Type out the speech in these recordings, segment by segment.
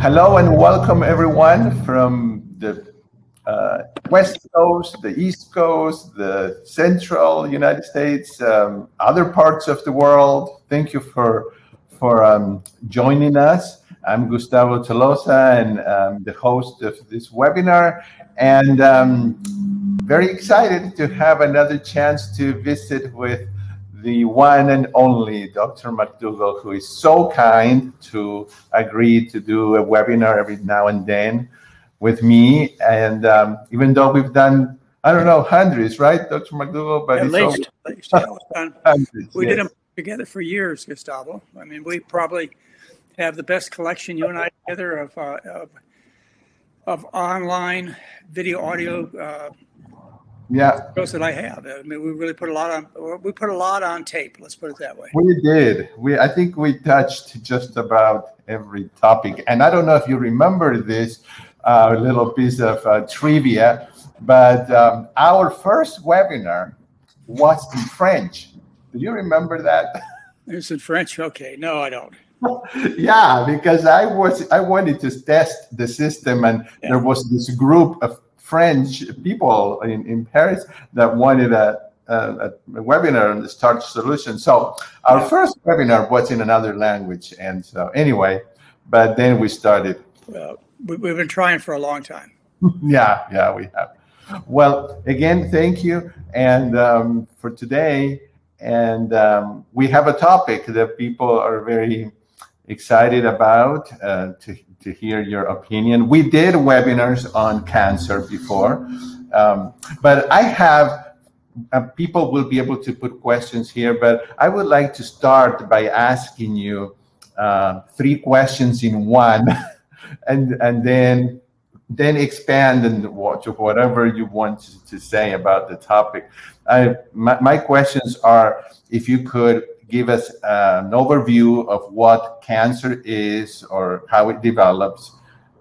Hello and welcome everyone from the uh, West Coast, the East Coast, the Central United States, um, other parts of the world. Thank you for for um, joining us. I'm Gustavo Tolosa and um, the host of this webinar, and um, very excited to have another chance to visit with the one and only Dr. McDougall, who is so kind to agree to do a webinar every now and then with me. And um, even though we've done, I don't know, hundreds, right, Dr. McDougall? But at least, at least yeah, hundreds, we yes. did them together for years, Gustavo. I mean, we probably have the best collection, you and I together, of, uh, of, of online video audio uh, yeah shows that I have. I mean, we really put a lot on. We put a lot on tape. Let's put it that way. We did. We I think we touched just about every topic, and I don't know if you remember this uh, little piece of uh, trivia, but um, our first webinar was in French. Do you remember that? It's in French. Okay, no, I don't. yeah, because I was I wanted to test the system, and yeah. there was this group of French people in, in Paris that wanted a, a, a webinar on the Starch solution. So our first webinar was in another language. And so anyway, but then we started. Well, we've been trying for a long time. yeah, yeah, we have. Well, again, thank you. And um, for today, and um, we have a topic that people are very excited about uh, to, to hear your opinion. We did webinars on cancer before, um, but I have uh, people will be able to put questions here, but I would like to start by asking you uh, three questions in one, and and then then expand and to whatever you want to, to say about the topic. I, my, my questions are if you could give us an overview of what cancer is or how it develops.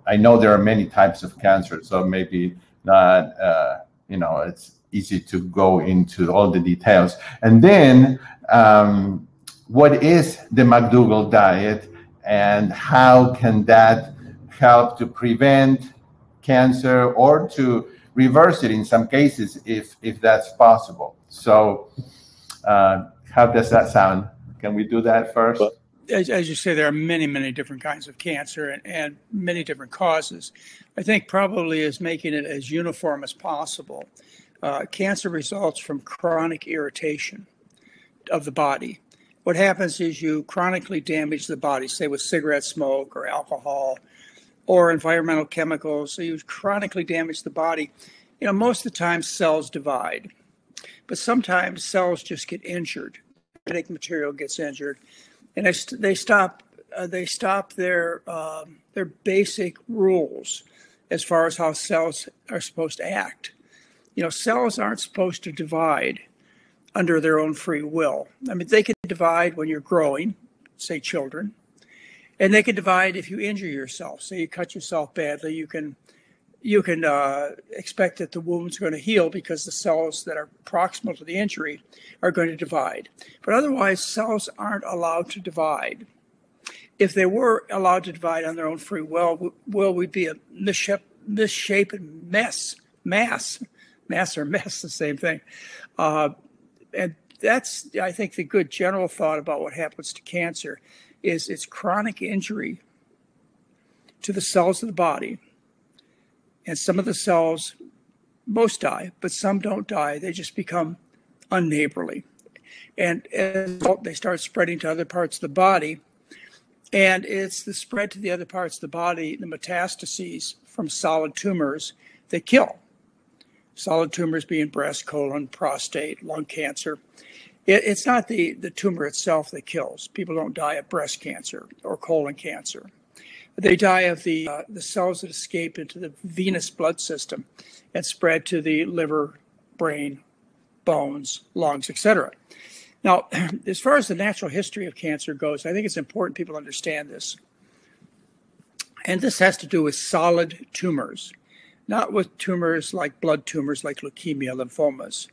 I know there are many types of cancer, so maybe not, uh, you know, it's easy to go into all the details. And then, um, what is the McDougall diet and how can that help to prevent cancer or to reverse it in some cases if, if that's possible? So, uh, how does that sound? Can we do that first? As, as, you say, there are many, many different kinds of cancer and, and many different causes. I think probably is making it as uniform as possible. Uh, cancer results from chronic irritation of the body. What happens is you chronically damage the body, say with cigarette smoke or alcohol or environmental chemicals. So you chronically damage the body. You know, most of the time cells divide, but sometimes cells just get injured genetic material gets injured, and they stop uh, they stop their um, their basic rules as far as how cells are supposed to act. You know, cells aren't supposed to divide under their own free will. I mean, they can divide when you're growing, say children, and they can divide if you injure yourself. Say you cut yourself badly, you can you can uh, expect that the wound's going to heal because the cells that are proximal to the injury are going to divide. But otherwise, cells aren't allowed to divide. If they were allowed to divide on their own free will, will we'd be a misshapen mess, mass, mass or mess, the same thing. Uh, and that's, I think, the good general thought about what happens to cancer is it's chronic injury to the cells of the body and some of the cells, most die, but some don't die. They just become unneighborly. And as a result, they start spreading to other parts of the body. And it's the spread to the other parts of the body, the metastases from solid tumors that kill. Solid tumors being breast, colon, prostate, lung cancer. It, it's not the, the tumor itself that kills. People don't die of breast cancer or colon cancer. They die of the, uh, the cells that escape into the venous blood system and spread to the liver, brain, bones, lungs, etc. Now, as far as the natural history of cancer goes, I think it's important people understand this. And this has to do with solid tumors, not with tumors like blood tumors like leukemia, lymphomas.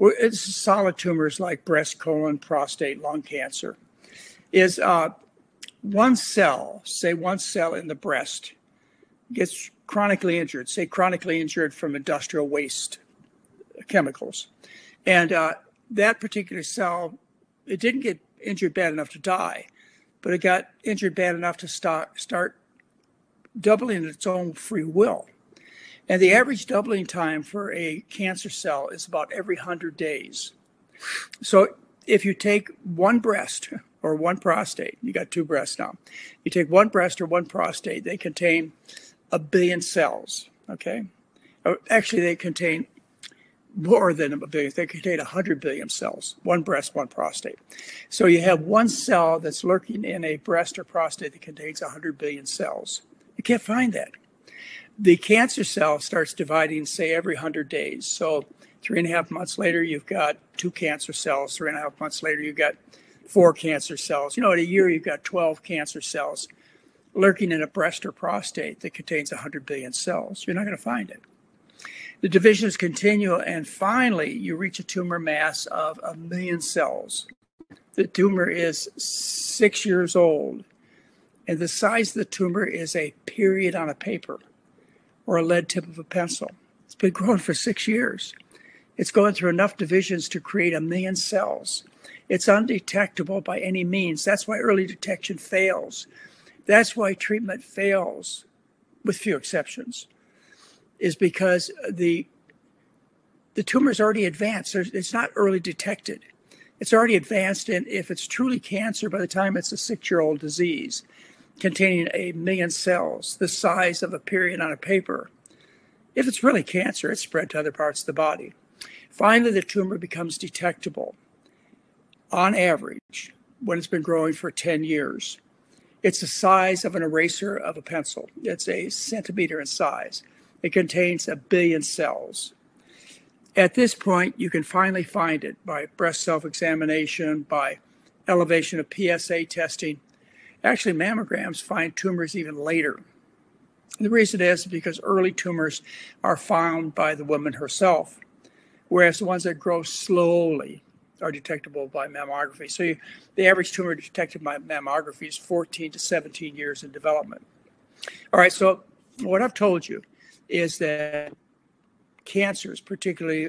It's solid tumors like breast, colon, prostate, lung cancer. Is uh, one cell, say one cell in the breast, gets chronically injured, say chronically injured from industrial waste chemicals, and uh, that particular cell, it didn't get injured bad enough to die, but it got injured bad enough to start start doubling its own free will. And the average doubling time for a cancer cell is about every 100 days. So if you take one breast or one prostate, you got two breasts now. You take one breast or one prostate, they contain a billion cells, okay? Oh, actually, they contain more than a billion. They contain 100 billion cells, one breast, one prostate. So you have one cell that's lurking in a breast or prostate that contains 100 billion cells. You can't find that. The cancer cell starts dividing, say, every 100 days. So three and a half months later, you've got two cancer cells. Three and a half months later, you've got four cancer cells. You know, in a year, you've got 12 cancer cells lurking in a breast or prostate that contains 100 billion cells. You're not going to find it. The divisions continue, and finally, you reach a tumor mass of a million cells. The tumor is six years old, and the size of the tumor is a period on a paper or a lead tip of a pencil. It's been growing for six years. It's going through enough divisions to create a million cells. It's undetectable by any means. That's why early detection fails. That's why treatment fails, with few exceptions is because the the tumor is already advanced. It's not early detected. It's already advanced, and if it's truly cancer, by the time it's a six-year-old disease containing a million cells, the size of a period on a paper, if it's really cancer, it's spread to other parts of the body. Finally, the tumor becomes detectable on average when it's been growing for 10 years. It's the size of an eraser of a pencil. It's a centimeter in size. It contains a billion cells. At this point, you can finally find it by breast self examination, by elevation of PSA testing. Actually, mammograms find tumors even later. The reason is because early tumors are found by the woman herself, whereas the ones that grow slowly are detectable by mammography. So you, the average tumor detected by mammography is 14 to 17 years in development. All right, so what I've told you is that cancers, particularly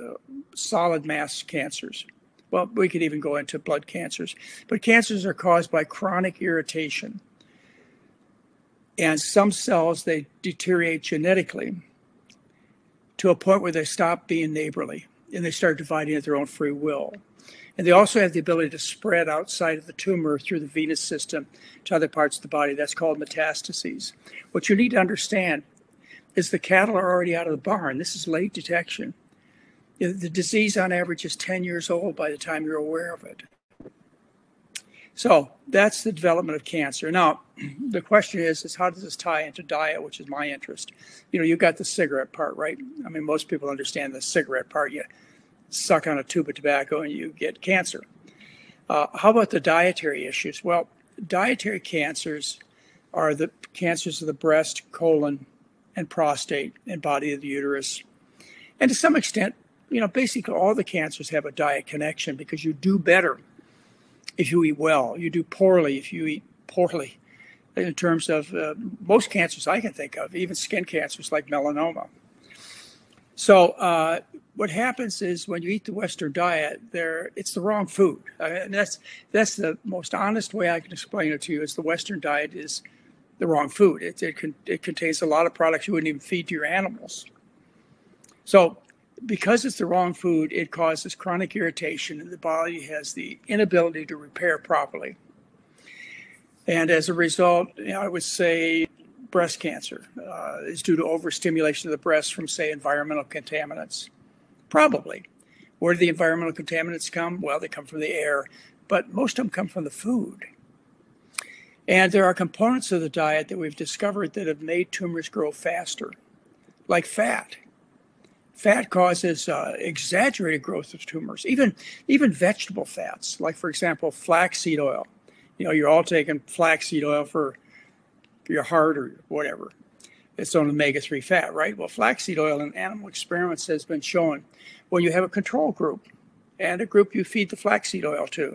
uh, solid mass cancers, well, we could even go into blood cancers, but cancers are caused by chronic irritation. And some cells, they deteriorate genetically to a point where they stop being neighborly and they start dividing at their own free will. And they also have the ability to spread outside of the tumor through the venous system to other parts of the body. That's called metastases. What you need to understand is the cattle are already out of the barn. This is late detection. The disease on average is 10 years old by the time you're aware of it. So that's the development of cancer. Now, the question is, is how does this tie into diet, which is my interest? You know, you've got the cigarette part, right? I mean, most people understand the cigarette part. You suck on a tube of tobacco and you get cancer. Uh, how about the dietary issues? Well, dietary cancers are the cancers of the breast, colon, and prostate and body of the uterus. And to some extent, you know, basically all the cancers have a diet connection because you do better if you eat well. You do poorly if you eat poorly in terms of uh, most cancers I can think of, even skin cancers like melanoma. So uh, what happens is when you eat the Western diet, there it's the wrong food, uh, and that's that's the most honest way I can explain it to you. Is the Western diet is the wrong food. It, it, con- it contains a lot of products you wouldn't even feed to your animals. So, because it's the wrong food, it causes chronic irritation, and the body has the inability to repair properly. And as a result, I would say breast cancer uh, is due to overstimulation of the breast from, say, environmental contaminants. Probably. Where do the environmental contaminants come? Well, they come from the air, but most of them come from the food. And there are components of the diet that we've discovered that have made tumors grow faster, like fat. Fat causes uh, exaggerated growth of tumors, even, even vegetable fats, like, for example, flaxseed oil. You know, you're all taking flaxseed oil for your heart or whatever. It's an omega 3 fat, right? Well, flaxseed oil in animal experiments has been shown when you have a control group and a group you feed the flaxseed oil to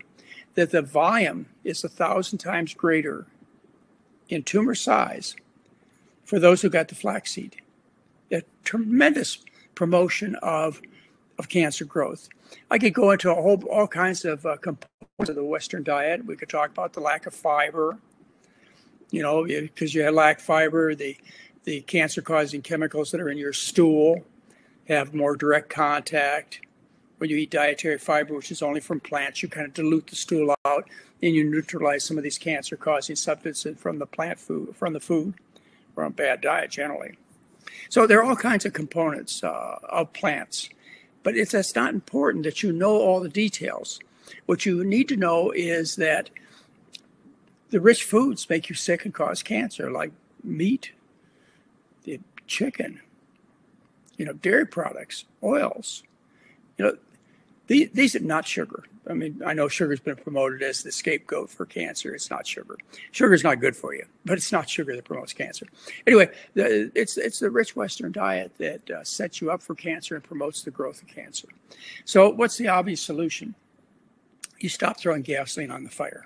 that the volume is a thousand times greater in tumor size for those who got the flaxseed. A tremendous promotion of, of cancer growth. I could go into a whole all kinds of uh, components of the Western diet. We could talk about the lack of fiber, you know, because you lack fiber, the the cancer causing chemicals that are in your stool have more direct contact. When you eat dietary fiber, which is only from plants, you kind of dilute the stool out and you neutralize some of these cancer causing substances from the plant food, from the food, from a bad diet generally. So there are all kinds of components uh, of plants, but it's not important that you know all the details. What you need to know is that the rich foods make you sick and cause cancer, like meat, the chicken, you know, dairy products, oils. You know, these, these are not sugar. I mean, I know sugar's been promoted as the scapegoat for cancer. It's not sugar. Sugar is not good for you, but it's not sugar that promotes cancer. Anyway, the, it's it's the rich Western diet that uh, sets you up for cancer and promotes the growth of cancer. So, what's the obvious solution? You stop throwing gasoline on the fire.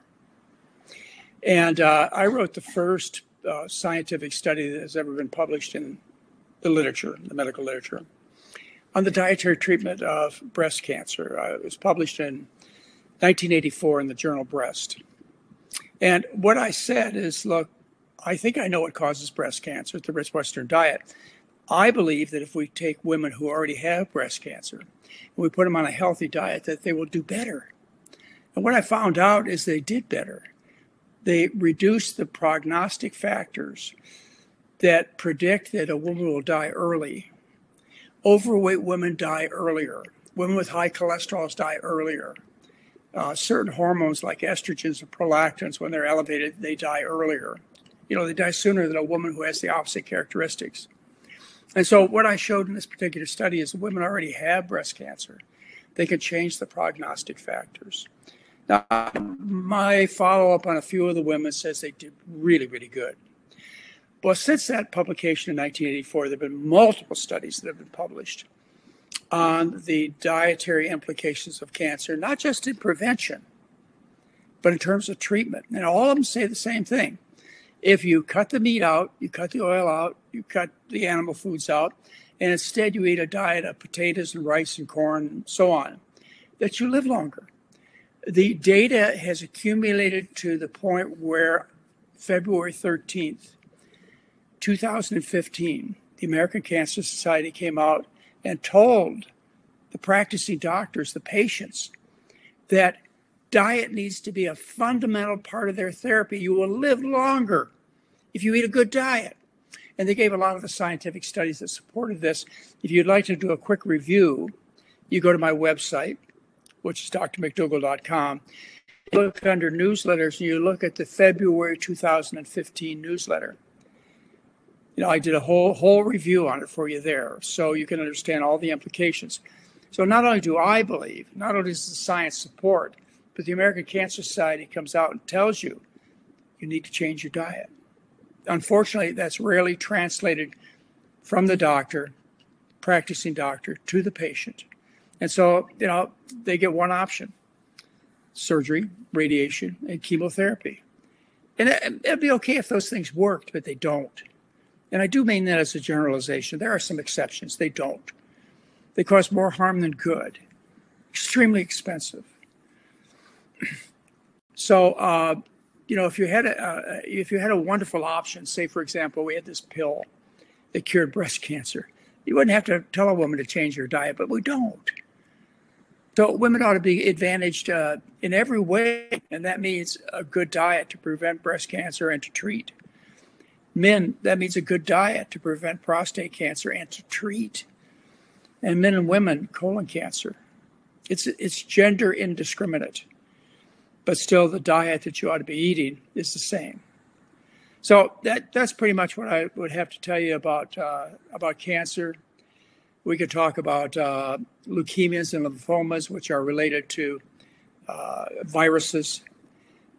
And uh, I wrote the first uh, scientific study that has ever been published in the literature, the medical literature, on the dietary treatment of breast cancer. Uh, it was published in 1984 in the journal Breast. And what I said is, look, I think I know what causes breast cancer, the rich Western diet. I believe that if we take women who already have breast cancer and we put them on a healthy diet, that they will do better. And what I found out is they did better. They reduced the prognostic factors that predict that a woman will die early. Overweight women die earlier. Women with high cholesterols die earlier uh, certain hormones like estrogens and prolactins, when they're elevated, they die earlier. You know, they die sooner than a woman who has the opposite characteristics. And so, what I showed in this particular study is women already have breast cancer. They can change the prognostic factors. Now, my follow up on a few of the women says they did really, really good. Well, since that publication in 1984, there have been multiple studies that have been published on the dietary implications of cancer, not just in prevention, but in terms of treatment. And all of them say the same thing. If you cut the meat out, you cut the oil out, you cut the animal foods out, and instead you eat a diet of potatoes and rice and corn and so on, that you live longer. The data has accumulated to the point where February 13th, 2015, the American Cancer Society came out and told the practicing doctors, the patients, that diet needs to be a fundamental part of their therapy. You will live longer if you eat a good diet. And they gave a lot of the scientific studies that supported this. If you'd like to do a quick review, you go to my website, which is drmcdougall.com. Look under newsletters and you look at the February 2015 newsletter you know, I did a whole whole review on it for you there, so you can understand all the implications. So not only do I believe, not only does the science support, but the American Cancer Society comes out and tells you you need to change your diet. Unfortunately, that's rarely translated from the doctor, practicing doctor, to the patient. And so, you know, they get one option surgery, radiation, and chemotherapy. And it'd be okay if those things worked, but they don't. And I do mean that as a generalization. There are some exceptions. They don't. They cause more harm than good. Extremely expensive. so, uh, you know, if you had a uh, if you had a wonderful option, say for example, we had this pill that cured breast cancer, you wouldn't have to tell a woman to change her diet, but we don't. So women ought to be advantaged uh, in every way, and that means a good diet to prevent breast cancer and to treat. Men, that means a good diet to prevent prostate cancer and to treat. And men and women, colon cancer. It's, it's gender indiscriminate, but still the diet that you ought to be eating is the same. So that, that's pretty much what I would have to tell you about, uh, about cancer. We could talk about uh, leukemias and lymphomas, which are related to uh, viruses,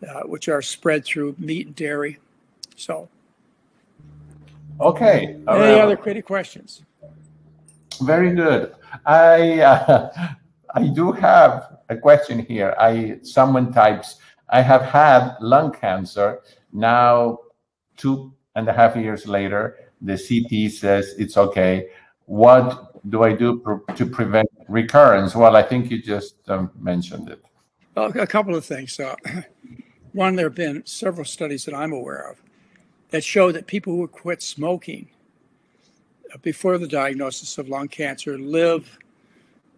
uh, which are spread through meat and dairy. So Okay. Any other critical questions? Very good. I uh, I do have a question here. I someone types, I have had lung cancer. Now, two and a half years later, the CT says it's okay. What do I do to prevent recurrence? Well, I think you just um, mentioned it. Well, a couple of things. Uh, one, there have been several studies that I'm aware of that show that people who quit smoking uh, before the diagnosis of lung cancer live,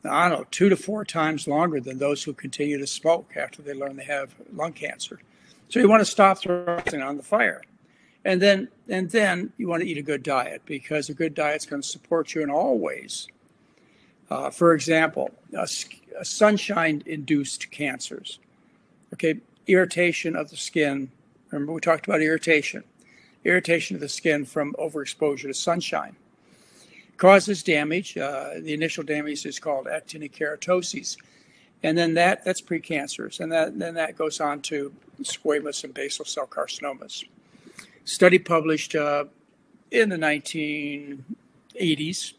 I don't know, two to four times longer than those who continue to smoke after they learn they have lung cancer. So you want to stop throwing on the fire. And then, and then you want to eat a good diet because a good diet is going to support you in all ways. Uh, for example, uh, sunshine-induced cancers. Okay, irritation of the skin. Remember, we talked about irritation. Irritation of the skin from overexposure to sunshine causes damage. Uh, the initial damage is called actinic keratosis, and then that that's precancerous, and that then that goes on to squamous and basal cell carcinomas. Study published uh, in the 1980s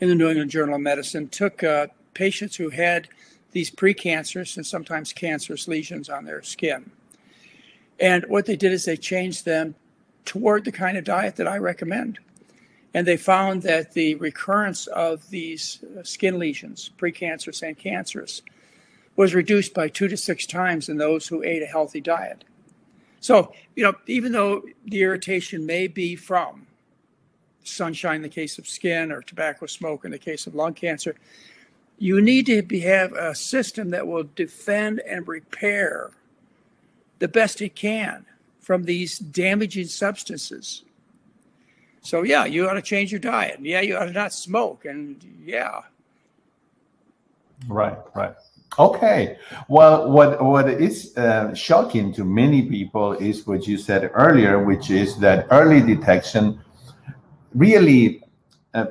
in the New England Journal of Medicine took uh, patients who had these precancerous and sometimes cancerous lesions on their skin. And what they did is they changed them toward the kind of diet that I recommend. And they found that the recurrence of these uh, skin lesions, precancerous and cancerous, was reduced by two to six times in those who ate a healthy diet. So, you know, even though the irritation may be from sunshine in the case of skin or tobacco smoke in the case of lung cancer, you need to be, have a system that will defend and repair the best it can from these damaging substances. So yeah, you ought to change your diet. Yeah, you ought to not smoke. And yeah. Right, right. Okay. Well, what what is uh, shocking to many people is what you said earlier, which is that early detection really uh,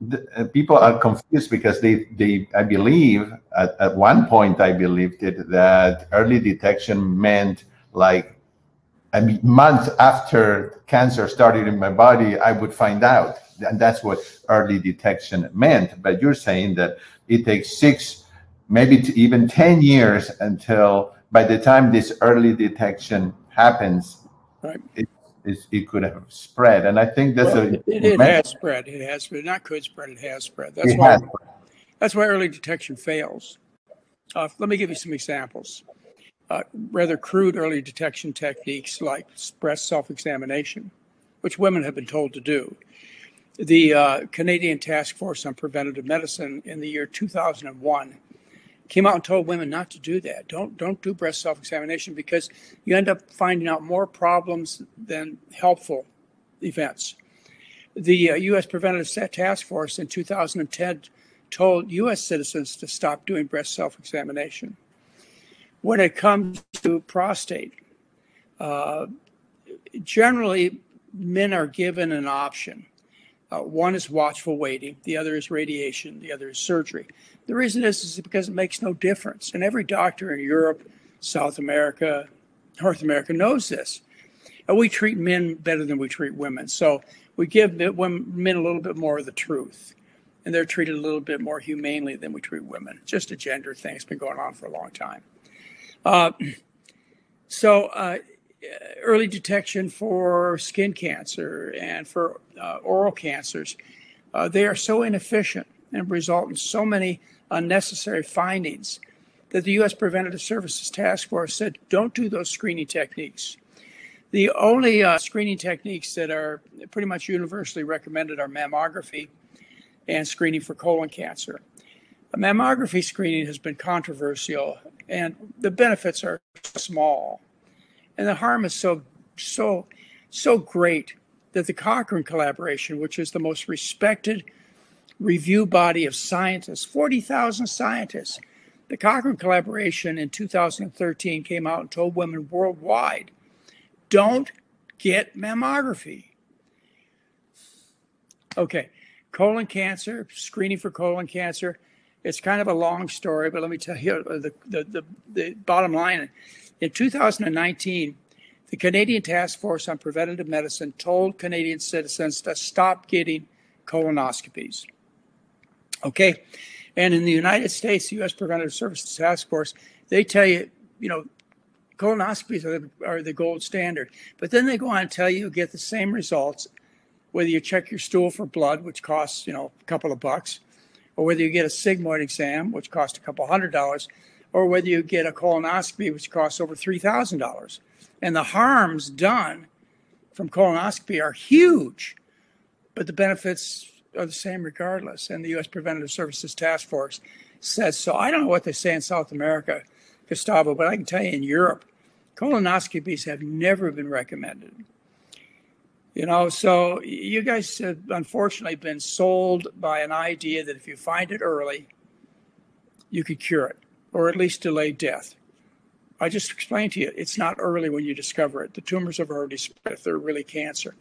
the, uh, people are confused because they they I believe at, at one point I believed it that early detection meant like a month after cancer started in my body, I would find out. And that's what early detection meant. But you're saying that it takes six, maybe even 10 years until by the time this early detection happens, right. it, it could have spread. And I think that's well, a. It, it has spread. It has spread. Not could spread. It has spread. That's why. That's why early detection fails. Uh, let me give you some examples uh, rather crude early detection techniques like breast self examination, which women have been told to do. The uh, Canadian Task Force on Preventative Medicine in the year 2001 came out and told women not to do that. Don't don't do breast self examination because you end up finding out more problems than helpful events. The uh, U.S. Preventative Task Force in 2010 told U.S. citizens to stop doing breast self examination when it comes to prostate, uh, generally men are given an option. Uh, one is watchful waiting, the other is radiation, the other is surgery. The reason is, is because it makes no difference. And every doctor in Europe, South America, North America knows this. And we treat men better than we treat women. So we give men a little bit more of the truth. And they're treated a little bit more humanely than we treat women. Just a gender thing. It's been going on for a long time. Uh, so, uh, early detection for skin cancer and for uh, oral cancers, uh, they are so inefficient and result in so many unnecessary findings that the U.S. Preventative Services Task Force said don't do those screening techniques. The only uh, screening techniques that are pretty much universally recommended are mammography and screening for colon cancer. Mammography screening has been controversial and the benefits are small. And the harm is so, so, so great that the Cochrane collaboration, which is the most respected review body of scientists, 40,000 scientists, the Cochrane collaboration in 2013 came out and told women worldwide don't get mammography. Okay, colon cancer, screening for colon cancer it's kind of a long story, but let me tell you uh, the, the, the, the bottom line. In 2019, the Canadian Task Force on Preventative Medicine told Canadian citizens to stop getting colonoscopies. Okay, And in the United States, the U.S. Preventive Services Task Force, they tell you, you know, colonoscopies are the, are the gold standard. But then they go on to tell you you get the same results whether you check your stool for blood, which costs, you know, a couple of bucks, or whether you get a sigmoid exam, which costs a couple hundred dollars, or whether you get a colonoscopy, which costs over $3,000. And the harms done from colonoscopy are huge, but the benefits are the same regardless. And the U.S. Preventative Services Task Force says so. I don't know what they say in South America, Gustavo, but I can tell you in Europe, colonoscopies have never been recommended. You know, so you guys have unfortunately been sold by an idea that if you find it early, you could cure it or at least delay death. I just explained to you, it's not early when you discover it. The tumors have already spread if they're really cancer.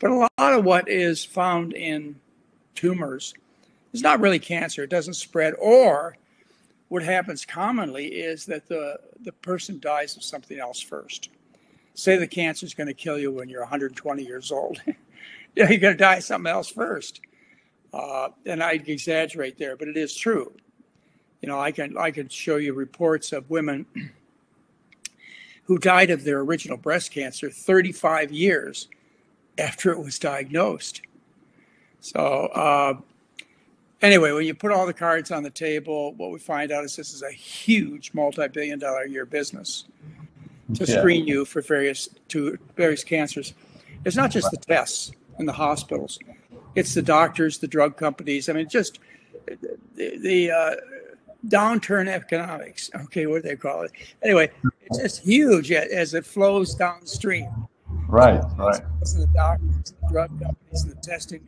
But a lot of what is found in tumors is not really cancer. It doesn't spread. Or what happens commonly is that the, the person dies of something else first. Say the cancer is going to kill you when you're 120 years old. yeah, you're going to die something else first. Uh, and I exaggerate there, but it is true. You know, I can I can show you reports of women who died of their original breast cancer 35 years after it was diagnosed. So, uh, anyway, when you put all the cards on the table, what we find out is this is a huge multi-billion dollar a year business to yeah. screen you for various to various cancers. It's not just the tests in the hospitals; it's the doctors, the drug companies. I mean, just the, the uh, downturn economics. Okay, what do they call it? Anyway, it's just huge as it flows downstream. Right, right. The doctors, the drug companies, and the testing.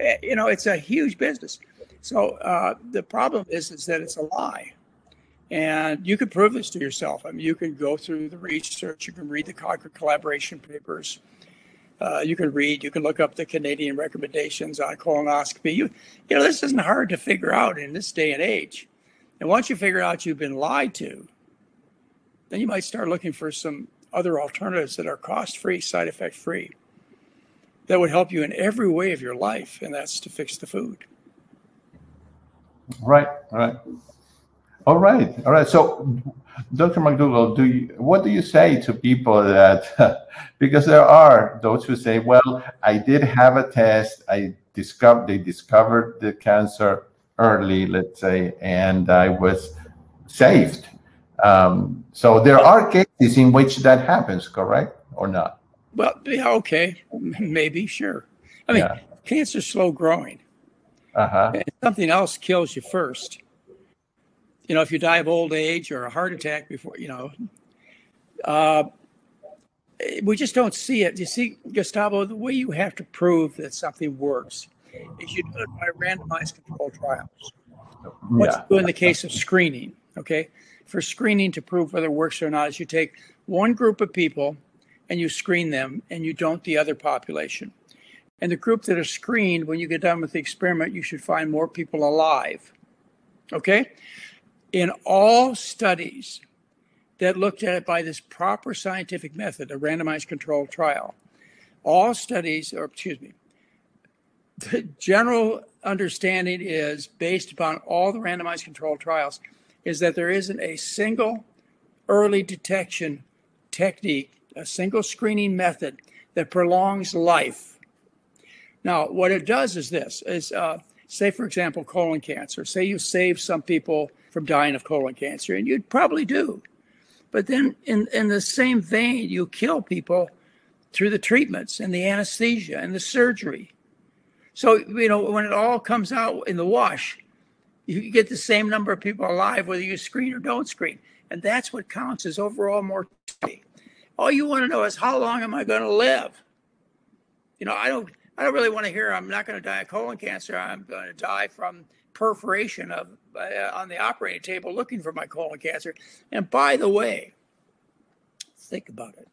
Eh, you know, it's a huge business. So uh, the problem is, is that it's a lie. And you can prove this to yourself. I mean, you can go through the research, you can read the Cochrane collaboration papers, uh, you can read, you can look up the Canadian recommendations on colonoscopy. You, you know, this isn't hard to figure out in this day and age. And once you figure out you've been lied to, then you might start looking for some other alternatives that are cost free, side effect free, that would help you in every way of your life, and that's to fix the food. Right, right. All right, all right. So, Dr. McDougall, do you, what do you say to people that because there are those who say, "Well, I did have a test. I discovered they discovered the cancer early, let's say, and I was saved. Um, so there are cases in which that happens, correct or not? Well, yeah, okay, maybe, sure. I mean, yeah. cancer's slow growing. Uh-huh. something else kills you first. You know, if you die of old age or a heart attack before, you know, uh, we just don't see it. You see, Gustavo, the way you have to prove that something works is you do it by randomized control trials. What yeah. you do in the case of screening, okay? For screening to prove whether it works or not, is you take one group of people and you screen them and you don't the other population. And the group that are screened, when you get done with the experiment, you should find more people alive. Okay? In all studies that looked at it by this proper scientific method, a randomized controlled trial, all studies, or excuse me, the general understanding is based upon all the randomized controlled trials is that there isn't a single early detection technique, a single screening method that prolongs life. Now, what it does is this: is uh, say, for example, colon cancer. Say you save some people from dying of colon cancer, and you'd probably do. But then, in in the same vein, you kill people through the treatments and the anesthesia and the surgery so, you know, when it all comes out in the wash, you get the same number of people alive whether you screen or don't screen. And that's what counts as overall mortality. All you want to know is how long am I going to live? You know, I don't I don't really want to hear I'm not going to die of colon cancer. I'm going to die from perforation of on the operating table looking for my colon cancer. And by the way, think about it.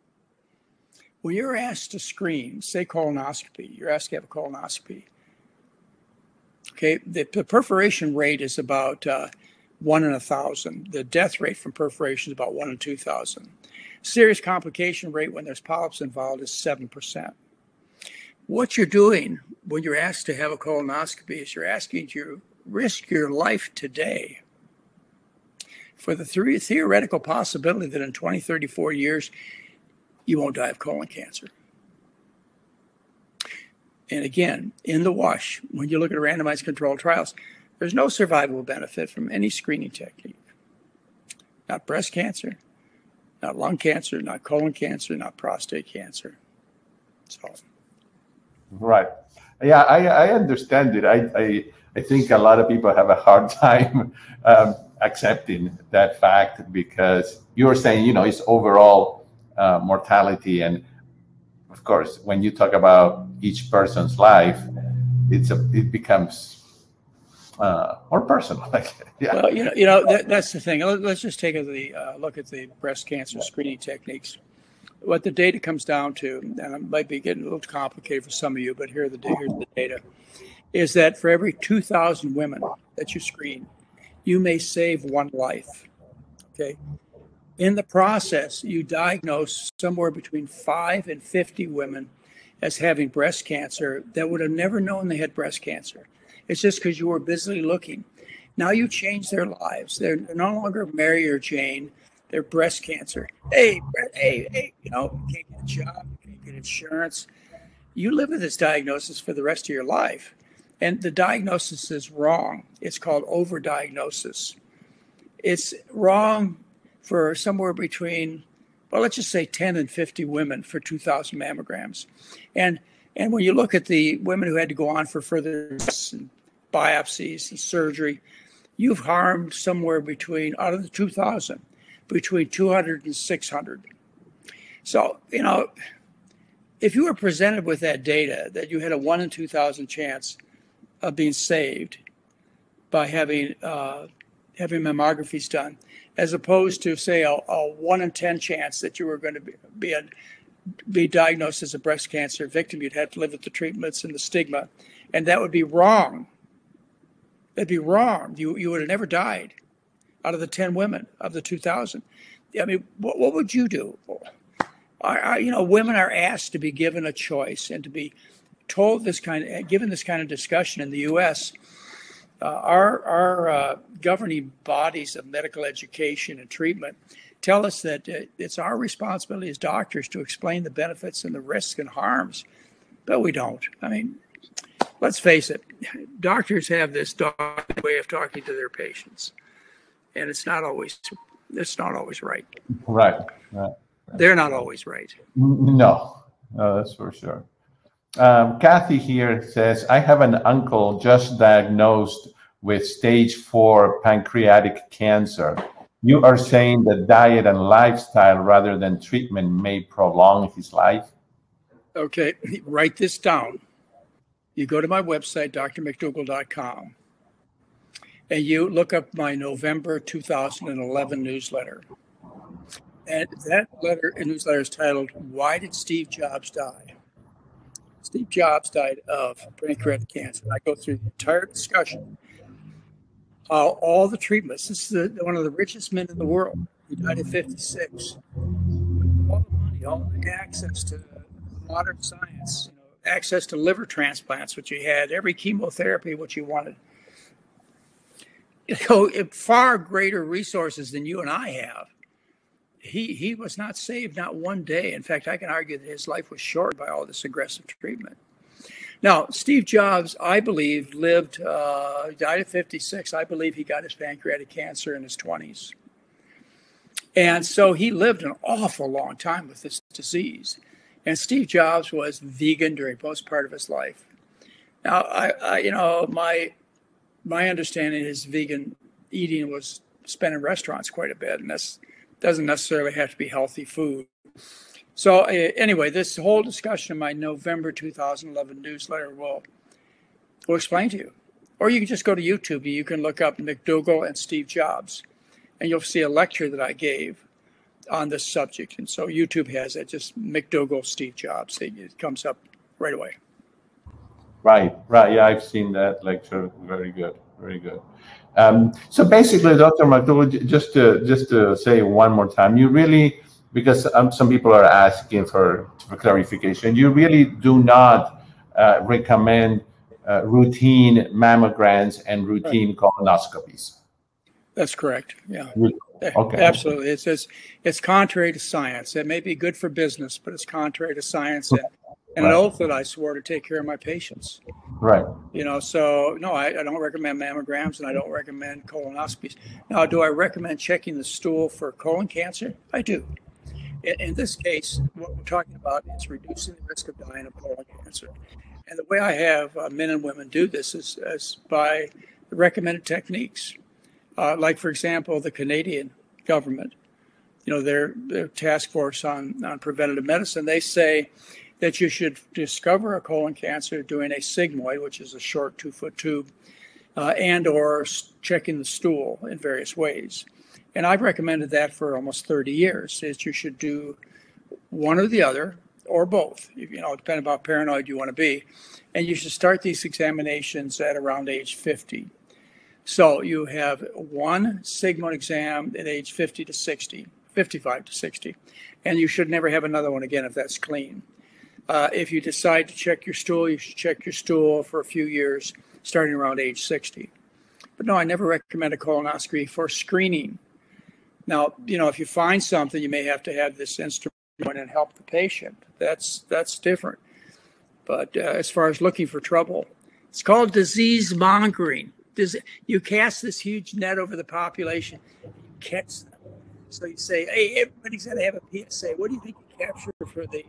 When you're asked to screen, say colonoscopy, you're asked to have a colonoscopy. Okay, the, the perforation rate is about uh, one in a thousand. The death rate from perforation is about one in 2,000. Serious complication rate when there's polyps involved is 7%. What you're doing when you're asked to have a colonoscopy is you're asking your risk your life today for the th- theoretical possibility that in 20, 30, 40 years, you won't die of colon cancer. And again, in the wash, when you look at randomized controlled trials, there's no survival benefit from any screening technique. Not breast cancer, not lung cancer, not colon cancer, not prostate cancer. So, right. Yeah, I, I understand it. I, I, I think a lot of people have a hard time um, accepting that fact because you're saying, you know, it's overall uh, mortality. And of course, when you talk about each person's life, it's a, it becomes uh, more personal. Yeah. Well, you know, you know that, that's the thing. Let's just take a the, uh, look at the breast cancer screening techniques. What the data comes down to, and it might be getting a little complicated for some of you, but here the, here's the data, is that for every 2,000 women that you screen, you may save one life. Okay. In the process, you diagnose somewhere between five and 50 women as having breast cancer that would have never known they had breast cancer. It's just because you were busily looking. Now you change their lives. They're no longer Mary or Jane. They're breast cancer. Hey, hey, hey, you know, can't get a job, can't get insurance. You live with this diagnosis for the rest of your life. And the diagnosis is wrong. It's called overdiagnosis. It's wrong for somewhere between, well, let's just say 10 and 50 women for 2,000 mammograms. And and when you look at the women who had to go on for further biopsies and surgery, you've harmed somewhere between, out of the 2,000, between 200 and 600. So, you know, if you were presented with that data that you had a 1 in 2,000 chance of being saved by having uh, having mammographies done, as opposed to say a, a, one in ten chance that you were going to be, be a, be diagnosed as a breast cancer victim, you'd have to live with the treatments and the stigma, and that would be wrong. That'd be wrong. You you would have never died out of the ten women of the two thousand. I mean, what, what would you do? You know, women are asked to be given a choice and to be told this kind of given this kind of discussion in the U.S. Uh, our our uh, governing bodies of medical education and treatment tell us that uh, it's our responsibility as doctors to explain the benefits and the risks and harms, but we don't. I mean, let's face it, doctors have this way of talking to their patients, and it's not always it's not always right. Right. right. They're not always right. No, no, that's for sure. Um, Kathy here says, I have an uncle just diagnosed with stage four pancreatic cancer. You are saying that diet and lifestyle rather than treatment may prolong his life? Okay, write this down. You go to my website, drmcdougall.com, and you look up my November 2011 newsletter. And that letter newsletter is titled "Why Did Steve Jobs Die?" Steve Jobs died of pancreatic cancer. I go through the entire discussion, all the treatments. This is the, one of the richest men in the world. He died at 56. All the money, all the access to modern science, you know, access to liver transplants, which he had, every chemotherapy, which he wanted. You know, far greater resources than you and I have he he was not saved not one day. In fact, I can argue that his life was shortened by all this aggressive treatment. Now, Steve Jobs, I believe, lived uh, died at 56. I believe he got his pancreatic cancer in his 20s, and so he lived an awful long time with this disease. And Steve Jobs was vegan during most part of his life. Now, I, I you know my my understanding is vegan eating was spent in restaurants quite a bit, and that's doesn't necessarily have to be healthy food. So uh, anyway, this whole discussion in my November 2011 newsletter will will explain to you. Or you can just go to YouTube and you can look up McDougall and Steve Jobs, and you'll see a lecture that I gave on this subject. And so YouTube has it, just McDougall, Steve Jobs. It comes up right away. Right, right. Yeah, I've seen that lecture. Very good, very good. Um, so basically, Dr. McDougall, just to just to say one more time, you really because um, some people are asking for, for clarification, you really do not uh, recommend uh, routine mammograms and routine colonoscopies. That's correct. Yeah. Okay. Absolutely. It's, it's it's contrary to science. It may be good for business, but it's contrary to science and, and an oath that I swore to take care of my patients. Right. You know, so no, I, I don't recommend mammograms and I don't recommend colonoscopies. Now, do I recommend checking the stool for colon cancer? I do. In, in this case, what we're talking about is reducing the risk of dying of colon cancer. And the way I have uh, men and women do this is, is by the recommended techniques. Uh, like, for example, the Canadian government, you know, their, their task force on, on preventative medicine, they say that you should discover a colon cancer doing a sigmoid, which is a short two foot tube, uh, and or checking the stool in various ways. And I've recommended that for almost 30 years, is you should do one or the other or both, you know, depending on how paranoid you want to be. And you should start these examinations at around age 50. So you have one sigmoid exam at age 50 to 60, 55 to 60, and you should never have another one again if that's clean. Uh, if you decide to check your stool, you should check your stool for a few years, starting around age 60. But no, I never recommend a colonoscopy for screening. Now, you know, if you find something, you may have to have this instrument and help the patient. That's that's different. But uh, as far as looking for trouble, it's called disease mongering. Does you cast this huge net over the population, catch them. So you say, hey, everybody's got to have a PSA. What do you think capture for the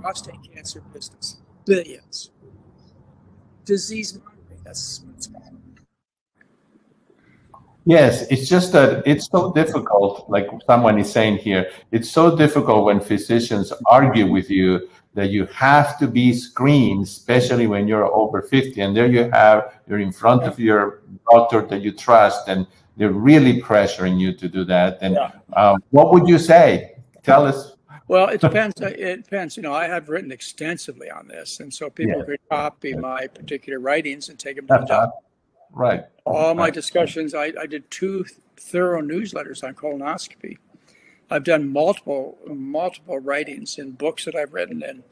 prostate cancer business? Billions. Disease mongering, that's what it's called. Yes, it's just that it's so difficult, like someone is saying here, it's so difficult when physicians argue with you that you have to be screened, especially when you're over 50. And there you have, you're in front of your doctor that you trust, and they're really pressuring you to do that. And yeah. um, what would you say? Tell us well, it depends. Uh, it depends. You know, I have written extensively on this, and so people yeah. could copy my particular writings and take them to the Right. All my discussions. I, I did two thorough newsletters on colonoscopy. I've done multiple multiple writings in books that I've written and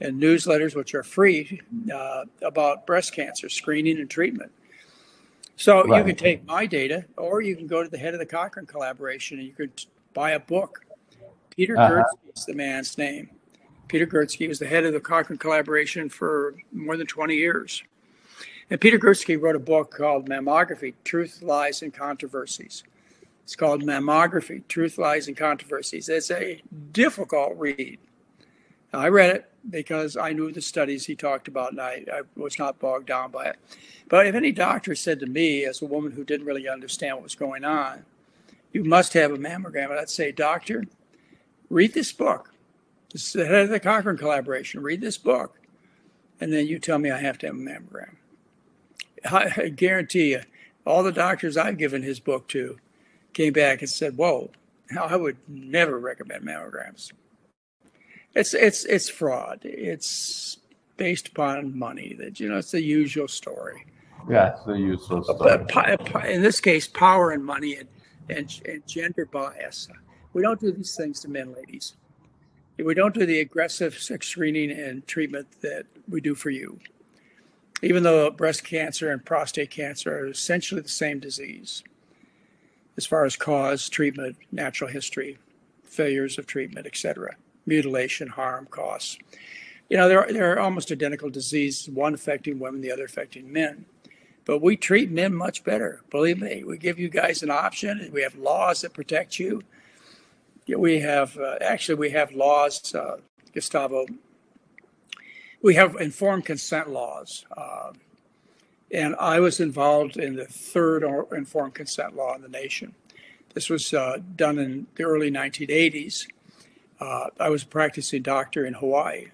and newsletters which are free uh, about breast cancer screening and treatment. So right. you can take my data, or you can go to the head of the Cochrane collaboration and you could buy a book Peter uh-huh. is the man's name. Peter Gøtzsche was the head of the Cochrane collaboration for more than 20 years. And Peter Gøtzsche wrote a book called Mammography Truth, Lies, and Controversies. It's called Mammography Truth, Lies, and Controversies. It's a difficult read. I read it because I knew the studies he talked about and I, I, was not bogged down by it. But if any doctor said to me, as a woman who didn't really understand what was going on, you must have a mammogram, I'd say, Doctor, read this book. This is the head of the Cochrane collaboration. Read this book. And then you tell me I have to have a mammogram. I, guarantee you, all the doctors I've given his book to came back and said, Whoa, I would never recommend mammograms. It's it's it's fraud. It's based upon money. That you know, it's the usual story. Yeah, it's the usual story. But in this case, power and money and, and, and gender bias. We don't do these things to men, ladies. We don't do the aggressive sex screening and treatment that we do for you. Even though breast cancer and prostate cancer are essentially the same disease as far as cause, treatment, natural history, failures of treatment, etc., mutilation, harm, costs. You know, they're, they're almost identical diseases, one affecting women, the other affecting men. But we treat men much better. Believe me, we give you guys an option. We have laws that protect you we have uh, actually we have laws, uh, Gustavo. We have informed consent laws, uh, and I was involved in the third informed consent law in the nation. This was uh, done in the early 1980s. Uh, I was a practicing doctor in Hawaii,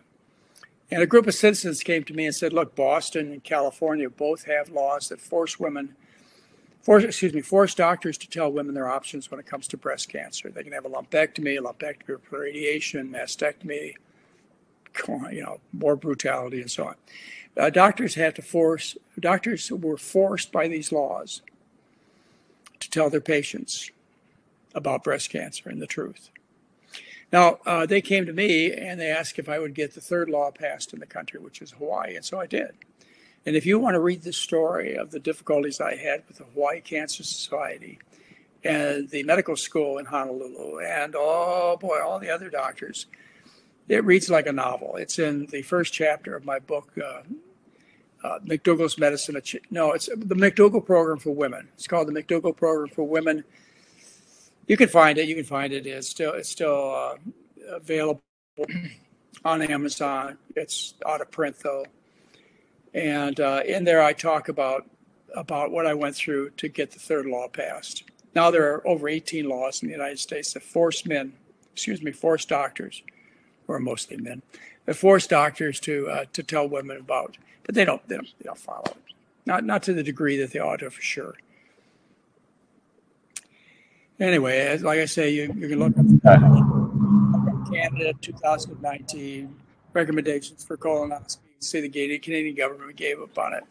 and a group of citizens came to me and said, "Look, Boston and California both have laws that force women." Force, excuse me, force doctors to tell women their options when it comes to breast cancer. They can have a lumpectomy, a lumpectomy with radiation, mastectomy, you know, more brutality and so on. Uh, doctors had to force, doctors were forced by these laws to tell their patients about breast cancer and the truth. Now, uh, they came to me and they asked if I would get the third law passed in the country, which is Hawaii, and so I did. And if you want to read the story of the difficulties I had with the Hawaii Cancer Society and the medical school in Honolulu, and oh boy, all the other doctors, it reads like a novel. It's in the first chapter of my book, uh, uh, McDougall's Medicine. No, it's the McDougall Program for Women. It's called the McDougall Program for Women. You can find it. You can find it. It's still it's still uh, available on Amazon. It's out of print though, and uh, in there I talk about about what I went through to get the third law passed. Now there are over 18 laws in the United States that force men, excuse me, force doctors, or mostly men, that force doctors to uh, to tell women about, but they don't they don't they don't follow it. Not not to the degree that they ought to for sure. Anyway, like I say, you, you can look up Canada 2019 recommendations for colonoscopy. See the Canadian government gave up on it.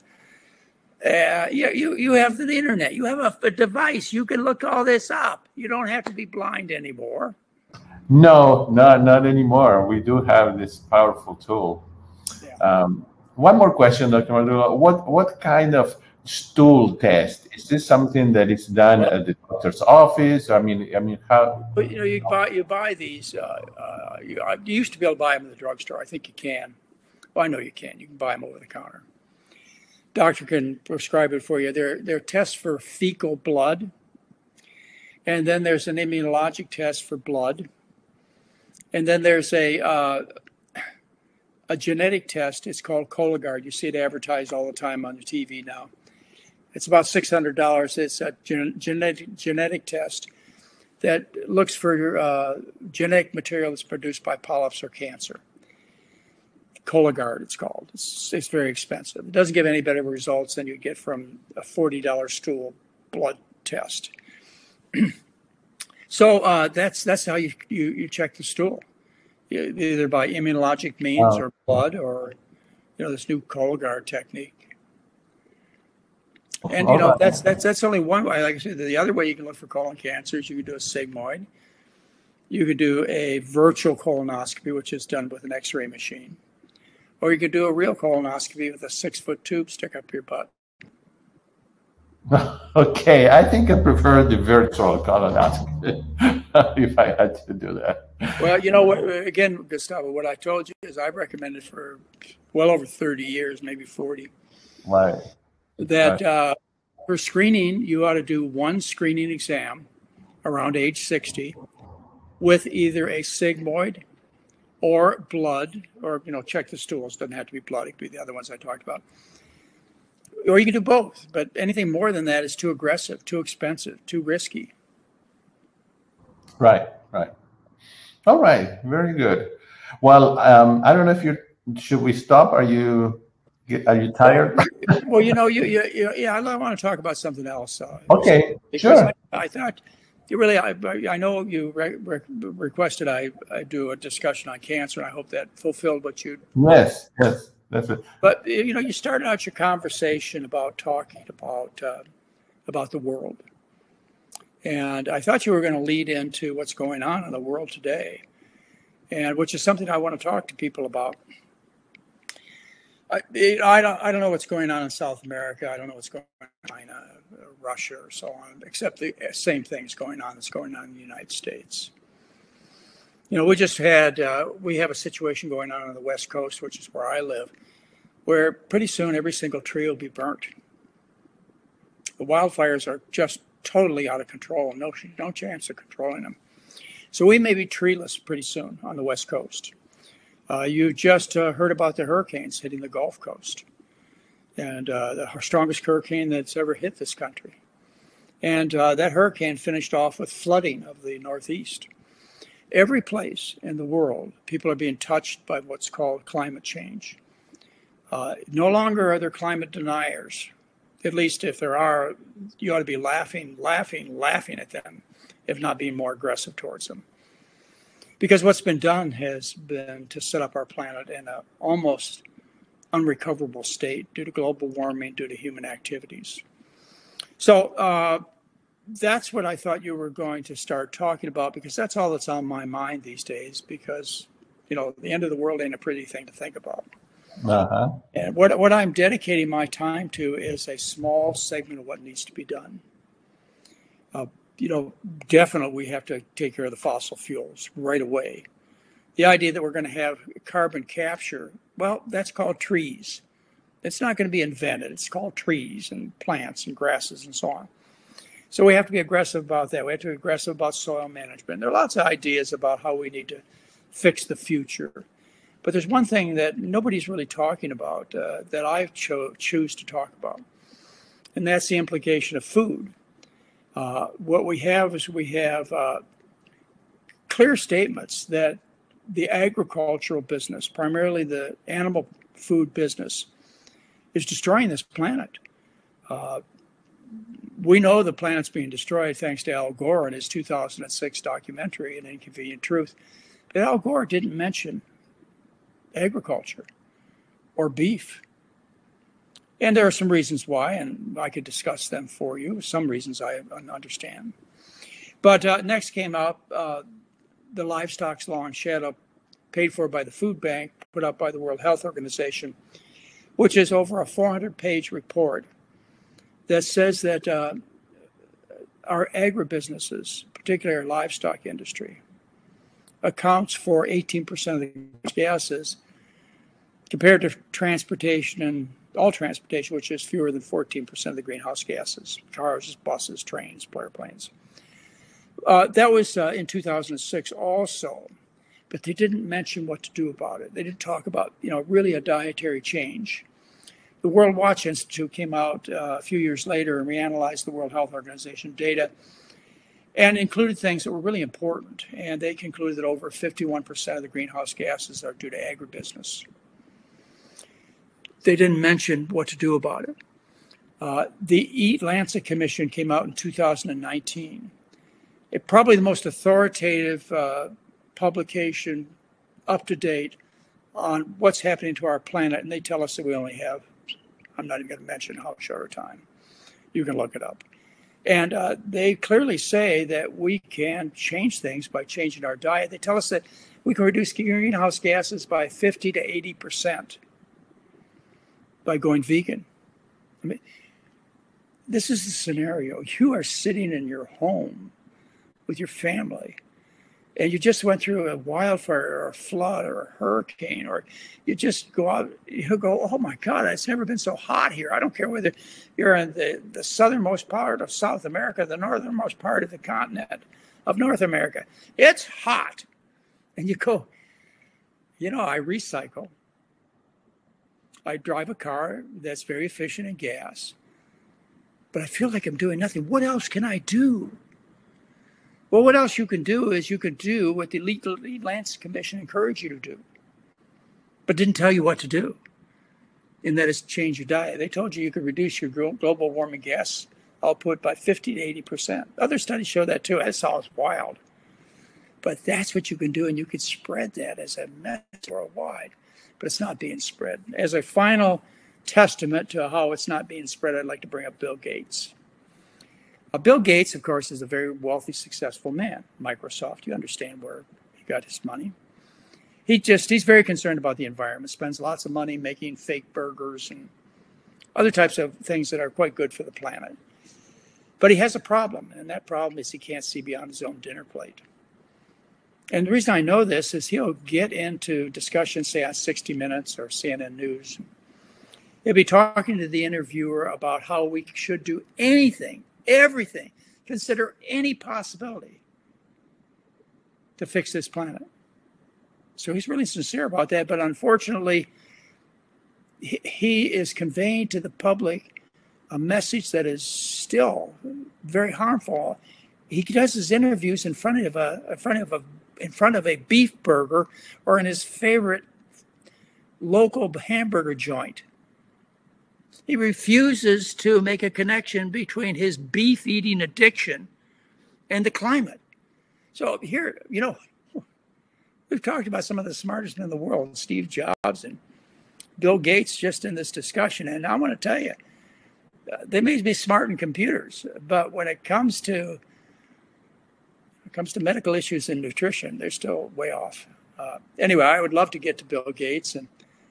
Uh, you, you, you have the internet. You have a, a, device. You can look all this up. You don't have to be blind anymore. No, not not anymore. We do have this powerful tool. Yeah. Um, one more question, Dr. McDougall. What what kind of stool test. Is this something that is done at the doctor's office? I mean, I mean, how? But you know, you buy you buy these. Uh, uh, you, you, used to be able to buy them in the drugstore. I think you can. Well, I know you can. You can buy them over the counter. Doctor can prescribe it for you. They're they're tests for fecal blood, and then there's an immunologic test for blood, and then there's a uh, a genetic test. It's called Cologuard. You see it advertised all the time on the TV now. It's about six hundred dollars. It's a gen- genetic genetic test that looks for uh, genetic material that's produced by polyps or cancer. Cologuard, it's called. It's, it's very expensive. It doesn't give any better results than you get from a forty dollar stool blood test. so uh, that's that's how you, you you check the stool, either by immunologic means wow. or blood or you know this new Cologuard technique. And you know that's that's that's only one way. Like I said, the other way you can look for colon cancer is you can do a sigmoid. You could do a virtual colonoscopy, which is done with an X-ray machine, or you could do a real colonoscopy with a six-foot tube stick up your butt. Okay, I think I prefer the virtual colonoscopy if I had to do that. Well, you know? Again, Gustavo, what I told you is I've recommended for well over thirty years, maybe forty. Right that uh, for screening, you ought to do one screening exam around age 60 with either a sigmoid or blood, or, you know, check the stools. Doesn't have to be blood, it could be the other ones I talked about. Or you can do both, but anything more than that is too aggressive, too expensive, too risky. Right, right. All right, very good. Well, um, I don't know if you should we stop? Are you are you tired? well, you know, you, you, you, yeah, I want to talk about something else. Uh, okay, sure. I, I, thought you really, I, I know you re- re- requested I, I do a discussion on cancer, and I hope that fulfilled what you. Yes, yes, that's it. But you know, you started out your conversation about talking about uh, about the world, and I thought you were going to lead into what's going on in the world today, and which is something I want to talk to people about. I, I, don't, I don't know what's going on in South America. I don't know what's going on in China, Russia, or so on, except the same things going on that's going on in the United States. You know, we just had, uh, we have a situation going on on the West Coast, which is where I live, where pretty soon every single tree will be burnt. The wildfires are just totally out of control, no, no chance of controlling them. So we may be treeless pretty soon on the West Coast. Uh, you just uh, heard about the hurricanes hitting the Gulf Coast, and uh, the strongest hurricane that's ever hit this country. And uh, that hurricane finished off with flooding of the Northeast. Every place in the world, people are being touched by what's called climate change. Uh, no longer are there climate deniers. At least if there are, you ought to be laughing, laughing, laughing at them, if not being more aggressive towards them because what's been done has been to set up our planet in an almost unrecoverable state due to global warming, due to human activities. So uh, that's what I thought you were going to start talking about because that's all that's on my mind these days. Because you know, the end of the world ain't a pretty thing to think about. Uh-huh. And what, what I'm dedicating my time to is a small segment of what needs to be done. Uh, you know, definitely we have to take care of the fossil fuels right away. The idea that we're going to have carbon capture, well, that's called trees. It's not going to be invented. It's called trees and plants and grasses and so on. So we have to be aggressive about that. We have to be aggressive about soil management. There are lots of ideas about how we need to fix the future. But there's one thing that nobody's really talking about uh, that I cho- choose to talk about, and that's the implication of food. Uh, what we have is we have uh, clear statements that the agricultural business, primarily the animal food business, is destroying this planet. Uh, we know the planet's being destroyed thanks to Al Gore and his 2006 documentary, An Inconvenient Truth. But Al Gore didn't mention agriculture or beef. And there are some reasons why, and I could discuss them for you. Some reasons I understand. But uh, next came up uh, the Livestock's Long Shadow, paid for by the Food Bank, put up by the World Health Organization, which is over a 400 page report that says that uh, our agribusinesses, particularly our livestock industry, accounts for 18% of the gases compared to transportation and all transportation, which is fewer than 14% of the greenhouse gases cars, buses, trains, airplanes. Uh, that was uh, in 2006 also, but they didn't mention what to do about it. They didn't talk about, you know, really a dietary change. The World Watch Institute came out uh, a few years later and reanalyzed the World Health Organization data and included things that were really important. And they concluded that over 51% of the greenhouse gases are due to agribusiness. They didn't mention what to do about it. Uh, the Eat Lancet Commission came out in 2019. It probably the most authoritative uh, publication up to date on what's happening to our planet, and they tell us that we only have I'm not even going to mention how short a time. You can look it up. And uh, they clearly say that we can change things by changing our diet. They tell us that we can reduce greenhouse gases by 50 to 80 percent by going vegan. I mean, this is the scenario. You are sitting in your home with your family and you just went through a wildfire or a flood or a hurricane, or you just go out, you go, oh my God, it's never been so hot here. I don't care whether you're in the, the southernmost part of South America, the northernmost part of the continent of North America. It's hot. And you go, you know, I recycle. I drive a car that's very efficient in gas, but I feel like I'm doing nothing. What else can I do? Well, what else you can do is you could do what the Eat Lancet Commission encouraged you to do, but didn't tell you what to do. And that is change your diet. They told you you could reduce your global warming gas output by 50 to 80 percent. Other studies show that too. That sounds wild, but that's what you can do, and you can spread that as a message worldwide. But it's not being spread. As a final testament to how it's not being spread, I'd like to bring up Bill Gates. Uh, Bill Gates, of course, is a very wealthy, successful man. Microsoft, you understand where he got his money. He just, he's very concerned about the environment, spends lots of money making fake burgers and other types of things that are quite good for the planet. But he has a problem, and that problem is he can't see beyond his own dinner plate. And the reason I know this is he'll get into discussions, say on 60 Minutes or CNN News. He'll be talking to the interviewer about how we should do anything everything, consider any possibility to fix this planet. So he's really sincere about that. But unfortunately, he is conveying to the public a message that is still very harmful. He does his interviews in front of a in front of a in front of a beef burger or in his favorite local hamburger joint. He refuses to make a connection between his beef eating addiction and the climate. So here, you know, we've talked about some of the smartest in the world, Steve Jobs and Bill Gates, just in this discussion. And I want to tell you, uh, they may be smart in computers, but when it comes to when it comes to medical issues and nutrition, they're still way off. Uh, anyway, I would love to get to Bill Gates and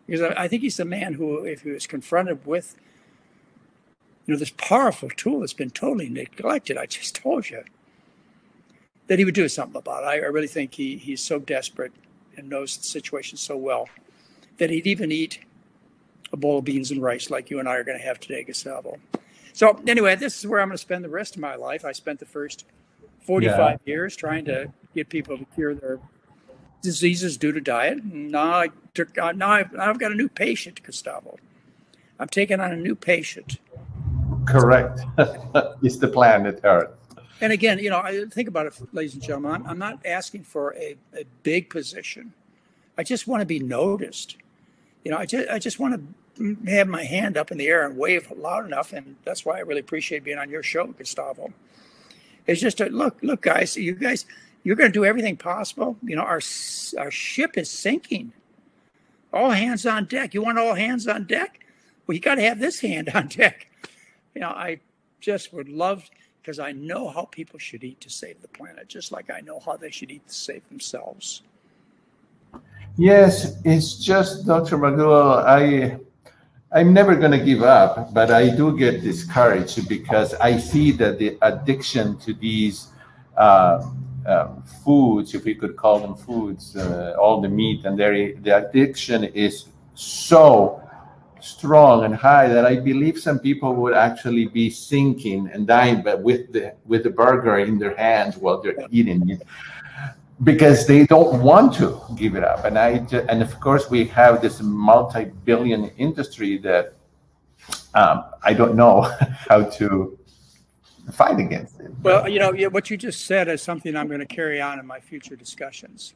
because I, I think he's the man who, if he was confronted with, you know, this powerful tool that's been totally neglected, I just told you that he would do something about it. I, I really think he he's so desperate and knows the situation so well that he'd even eat a bowl of beans and rice like you and I are going to have today, Gustavo. So anyway, this is where I'm going to spend the rest of my life. I spent the first 45 yeah. years trying to get people to cure their diseases due to diet. Now I took, uh, now I've, I've got a new patient, Gustavo. I'm taking on a new patient. Correct. it's the planet Earth. And again, you know, I think about it, ladies and gentlemen. I'm, I'm not asking for a, a big position. I just want to be noticed. You know, I just I just want to have my hand up in the air and wave loud enough, and that's why I really appreciate being on your show, Gustavo. It's just a look, look, guys. You guys, you're going to do everything possible. You know, our our ship is sinking. All hands on deck. You want all hands on deck? Well, you got to have this hand on deck. You know, I just would love because I know how people should eat to save the planet, just like I know how they should eat to save themselves. Yes, it's just Dr. McDougall. I I'm never going to give up, but I do get discouraged because I see that the addiction to these uh, foods, if we could call them foods, uh, all the meat and dairy, the addiction is so strong and high that I believe some people would actually be sinking and dying, but with the with the burger in their hands while they're eating it, because they don't want to give it up. And I and of course we have this multi-billion industry that um, I don't know how to fight against it. Well, you know, what you just said is something I'm going to carry on in my future discussions.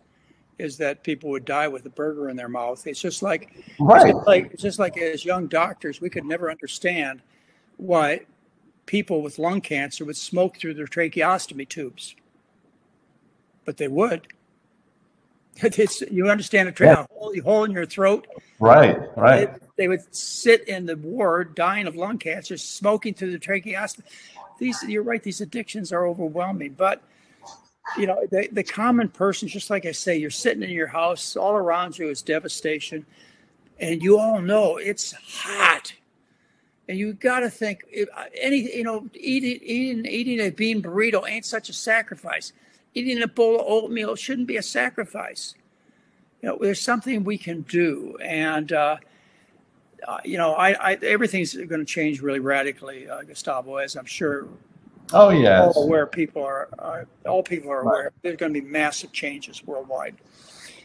Is that people would die with a burger in their mouth? It's just like, right. It's just like, it's just like as young doctors, we could never understand why people with lung cancer would smoke through their tracheostomy tubes, but they would. It's, you understand a, tra- yeah. hole, hole in your throat. Right, right. They, they, would sit in the ward dying of lung cancer, smoking through the tracheostomy these you're right these addictions are overwhelming but you know the, the common person just like i say you're sitting in your house all around you is devastation and you all know it's hot. And you got to think any you know eating eating eating a bean burrito ain't such a sacrifice. Eating a bowl of oatmeal shouldn't be a sacrifice. You know there's something we can do and uh, uh, you know, I, I everything's going to change really radically, uh, Gustavo, as I'm sure. Oh yeah. All aware people are, are all people are aware. Right. There's going to be massive changes worldwide.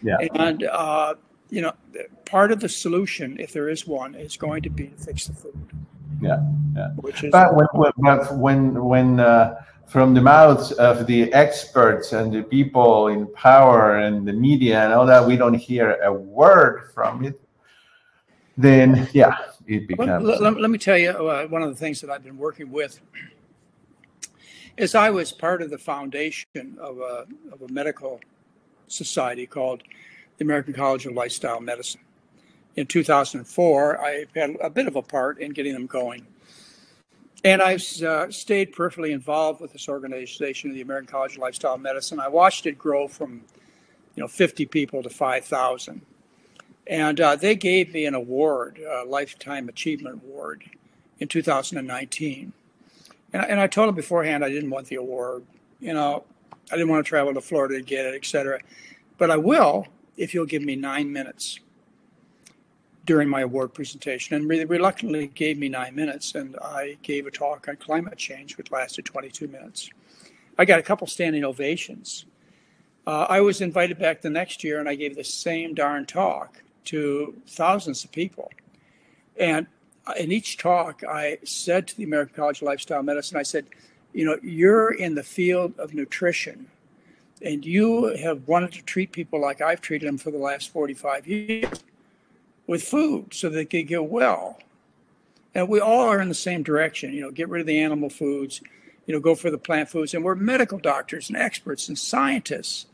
Yeah. And uh, you know, part of the solution, if there is one, is going to be to fix the food. Yeah, yeah. Which is but when, when, when, when uh, from the mouths of the experts and the people in power and the media and all that, we don't hear a word from it then yeah, it becomes. Let, let, let me tell you uh, one of the things that I've been working with is I was part of the foundation of a, of a medical society called the American College of Lifestyle Medicine. In 2004, I had a bit of a part in getting them going. And I've uh, stayed peripherally involved with this organization, the American College of Lifestyle Medicine. I watched it grow from, you know, 50 people to 5,000. And uh, they gave me an award, a Lifetime Achievement Award, in 2019. And, and I told them beforehand I didn't want the award. You know, I didn't want to travel to Florida to get it, et cetera. But I will if you'll give me nine minutes during my award presentation. And really reluctantly gave me nine minutes. And I gave a talk on climate change, which lasted 22 minutes. I got a couple standing ovations. Uh, I was invited back the next year and I gave the same darn talk to thousands of people. And in each talk, I said to the American College of Lifestyle Medicine, I said, you know, you're in the field of nutrition and you have wanted to treat people like I've treated them for the last 45 years with food so they could get well. And we all are in the same direction, you know, get rid of the animal foods, you know, go for the plant foods. And we're medical doctors and experts and scientists.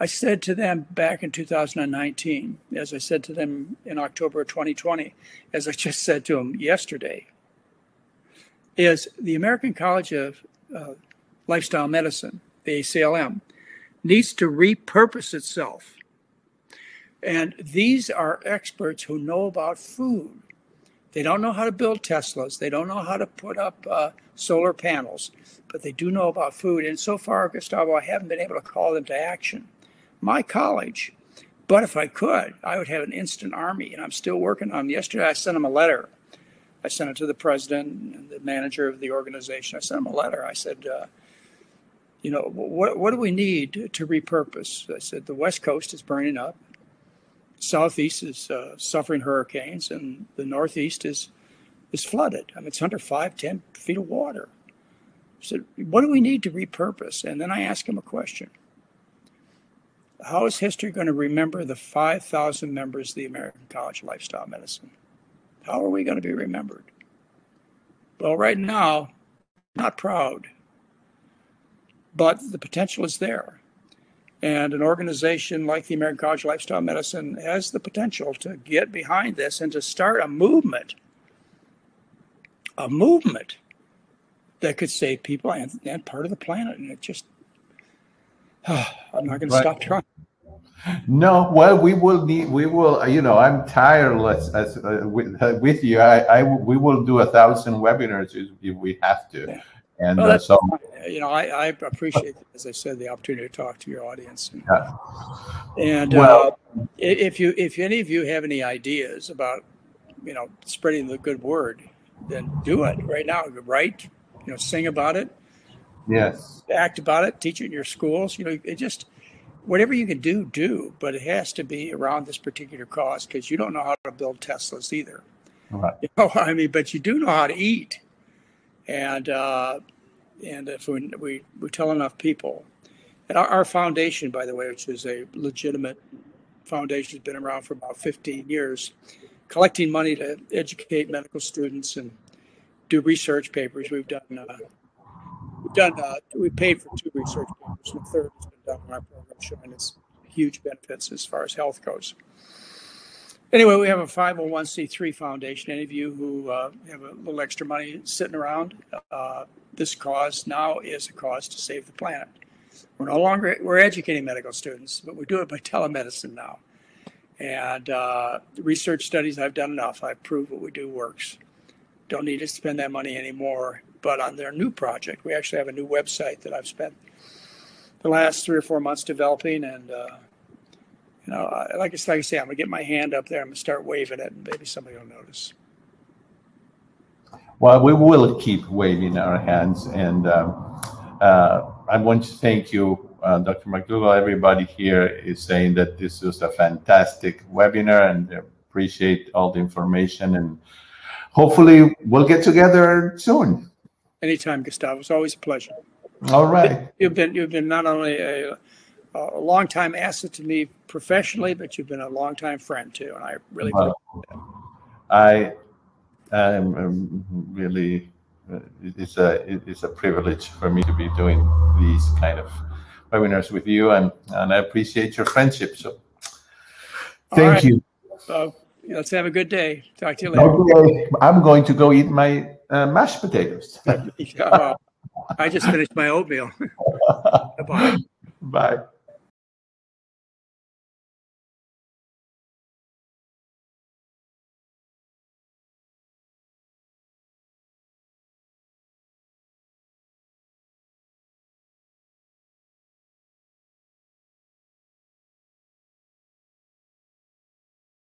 I said to them back in 2019, as I said to them in October of 2020, as I just said to them yesterday, is the American College of uh, Lifestyle Medicine, the ACLM, needs to repurpose itself. And these are experts who know about food. They don't know how to build Teslas. They don't know how to put up uh, solar panels, but they do know about food. And so far, Gustavo, I haven't been able to call them to action. My college, but if I could, I would have an instant army, and I'm still working on. Yesterday, I sent them a letter. I sent it to the president and the manager of the organization. I sent them a letter. I said, uh, you know, what, what do we need to, repurpose? I said, the West Coast is burning up. Southeast is uh, suffering hurricanes, and the Northeast is is flooded. I mean, it's under five, ten feet of water. So, what do we need to repurpose? And then I asked him a question How is history going to remember the 5,000 members of the American College of Lifestyle Medicine? How are we going to be remembered? Well, right now, not proud, but the potential is there. And an organization like the American College of Lifestyle Medicine has the potential to get behind this and to start a movement, a movement that could save people and, and part of the planet. And it just, I'm not going to stop trying. No, well, we will need, we will, you know, I'm tireless as, uh, with, uh, with you. I, I, we will do a thousand webinars if we have to. Yeah. And Well, uh, so, You know, I, I appreciate, as I said, the opportunity to talk to your audience. And, yeah. and Well- uh, if you, if any of you have any ideas about, you know, spreading the good word, then do it right now. Write, you know, sing about it, yes, act about it, teach it in your schools. You know, it just whatever you can do, do. But it has to be around this particular cause because you don't know how to build Teslas either. right. You know, I mean, but you do know how to eat, and uh, and if we, we we tell enough people, and our, our foundation, by the way, which is a legitimate foundation, has been around for about 15 years, collecting money to educate medical students and do research papers. We've done uh, we've done uh, we paid for two research papers, and a third has been done on our program, showing its huge benefits as far as health goes. Anyway, we have a 501c3 foundation. Any of you who uh, have a little extra money sitting around, uh, this cause now is a cause to save the planet. We're no longer we're educating medical students, but we do it by telemedicine now. And uh, research studies, I've done enough. I've proved what we do works. Don't need to spend that money anymore. But on their new project, we actually have a new website that I've spent the last three or four months developing, and uh, you know, I- like I like I say, I'm gonna get my hand up there. I'm gonna start waving it, and maybe somebody will notice. Well, we will keep waving our hands, and um, uh, I want to thank you, uh, Dr. McDougall. Everybody here is saying that this was a fantastic webinar, and appreciate all the information. And hopefully, we'll get together soon. Anytime, Gustavo. It's always a pleasure. All right. You've been you've been not only a, a long time asset to me professionally, but you've been a long time friend too, and I really Well, I am um, really. uh, It's a it's a privilege for me to be doing these kind of webinars with you, and and I appreciate your friendship. So, thank right. you. uh, let's have a good day. Talk to you later. Okay, I'm going to go eat my uh, mashed potatoes. I just finished my oatmeal. Bye. Bye.